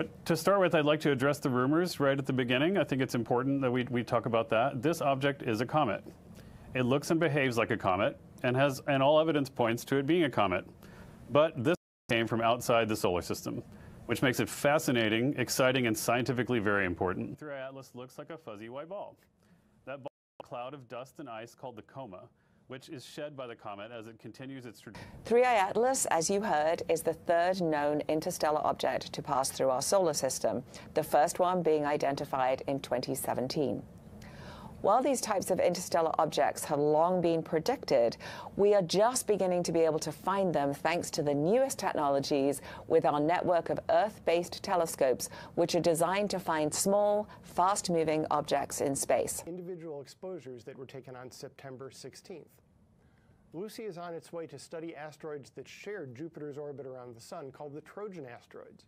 But to start with, I'd like to address the rumors right at the beginning. I think it's important that we, we talk about that. This object is a comet. It looks and behaves like a comet and has and all evidence points to it being a comet. But this came from outside the solar system, which makes it fascinating, exciting, and scientifically very important. 3I Atlas looks like a fuzzy white ball. That ball cloud of dust and ice called the coma, which is shed by the comet as it continues its trajectory. 3I Atlas, as you heard, is the third known interstellar object to pass through our solar system, the first one being identified in 2017. While these types of interstellar objects have long been predicted, we are just beginning to be able to find them thanks to the newest technologies with our network of Earth based telescopes, which are designed to find small, fast moving objects in space. Individual exposures that were taken on September 16th. Lucy is on its way to study asteroids that share Jupiter's orbit around the Sun, called the Trojan asteroids.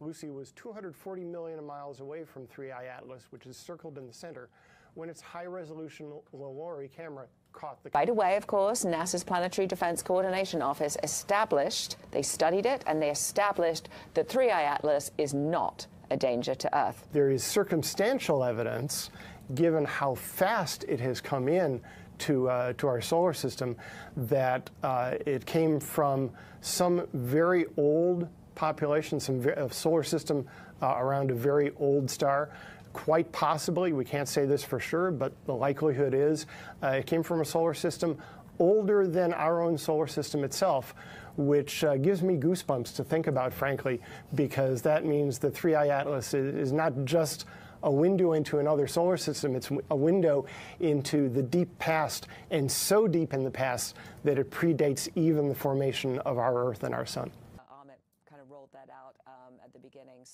Lucy was 240 million miles away from 3I Atlas, which is circled in the center, when its high-resolution LORRI camera caught the... Right away, of course, NASA's Planetary Defense Coordination Office established, they studied it, and they established that 3I Atlas is not a danger to Earth. There is circumstantial evidence, given how fast it has come in to, uh, to our solar system, that uh, it came from some very old population, some solar system uh, around a very old star quite possibly, we can't say this for sure, but the likelihood is uh, it came from a solar system older than our own solar system itself, which uh, gives me goosebumps to think about, frankly, because that means the 3I Atlas is, is not just a window into another solar system. It's a window into the deep past, and so deep in the past that it predates even the formation of our Earth and our Sun. That out um, at the beginning.